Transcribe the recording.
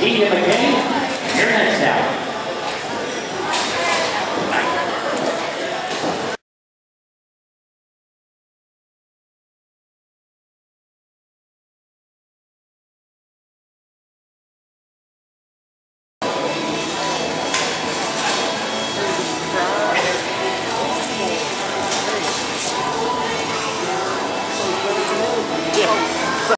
Keegan McCain, you're.